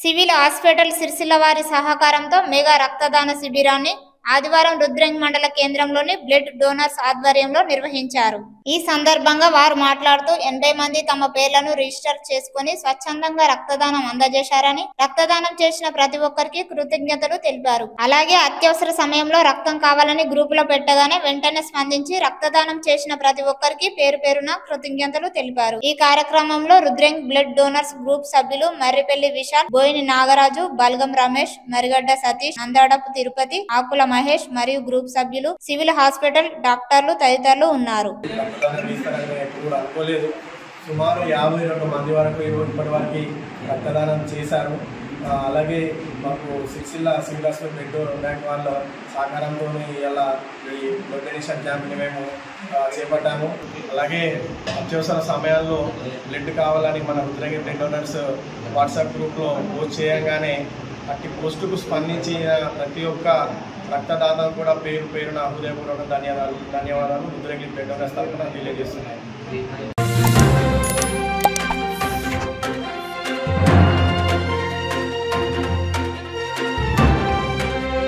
Civil hospital Sircilla వారి సహకారంతో mega రక్తదాన శిబిరాన్ని ఆదివారం రుద్రంగ్ మండల కేంద్రంలోని బ్లడ్ డోనర్స్ ఆధ్వర్యంలో నిర్వహించారు. ఈ సందర్భంగా వారు మాట్లాడుతూ ఎనభై మంది తమ పేర్లను రిజిస్టర్ చేసుకుని స్వచ్ఛందంగా రక్తదానం అందజేశారని రక్తదానం చేసిన ప్రతి ఒక్కరికి కృతజ్ఞతలు తెలిపారు. అలాగే అత్యవసర సమయంలో రక్తం కావాలని గ్రూపులో పెట్టగానే వెంటనే స్పందించి రక్తదానం చేసిన ప్రతి ఒక్కరికి పేరు పేరున కృతజ్ఞతలు తెలిపారు. ఈ కార్యక్రమంలో రుద్రంగ్ బ్లడ్ డోనర్స్ గ్రూప్ సభ్యులు మర్రిపల్లి విశాల్ బోయిని నాగరాజు బల్గం రమేష్ మరిగడ్డ సతీష్ అందడపు తిరుపతి ఆకుల మహేష్ మరియు గ్రూప్ సభ్యులు సివిల్ హాస్పిటల్ డాక్టర్లు తదితరులు ఉన్నారు. ఎప్పుడు అనుకోలేదు. సుమారు యాభై రెండు మంది వరకు ఇప్పటి వరకు రక్తదానం చేశారు. అలాగే మాకు Sircilla civil hospital blood bank వాళ్ళ సహకారంతో ఇలా ఈ బ్లడ్ డొనేషన్ క్యాంప్ని మేము చేపట్టాము. అలాగే అత్యవసర సమయాల్లో బ్లడ్ కావాలని మన రుద్రగిరి బ్లడ్ డోనర్స్ వాట్సాప్ గ్రూప్లో పోస్ట్ చేయగానే అట్టి పోస్టుకు స్పందించిన ప్రతి ఒక్క రక్తదాతలు కూడా పేరు పేరున హృదయపూర్వక ధన్యవాదాలు ధన్యవాదాలు. రుద్రగిరి పెట్టడం డోనర్స్ తెలియజేస్తున్నాయి.